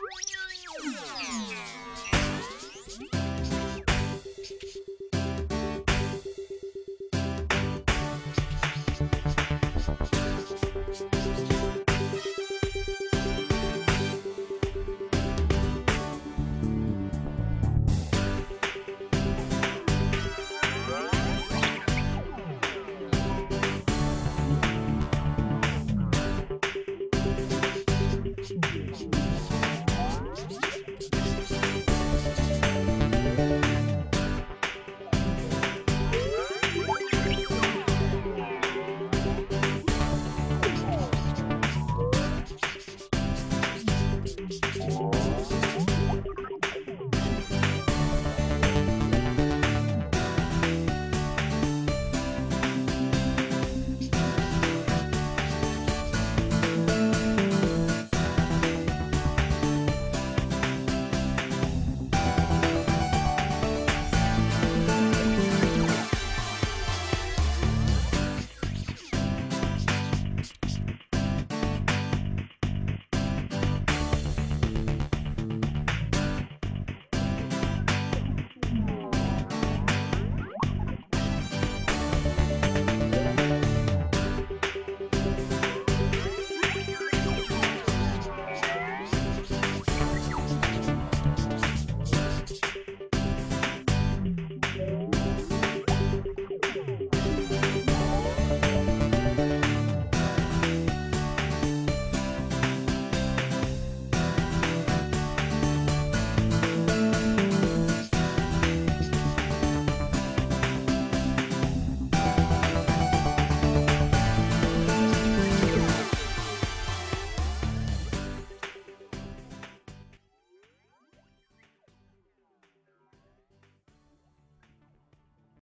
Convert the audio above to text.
Yeah.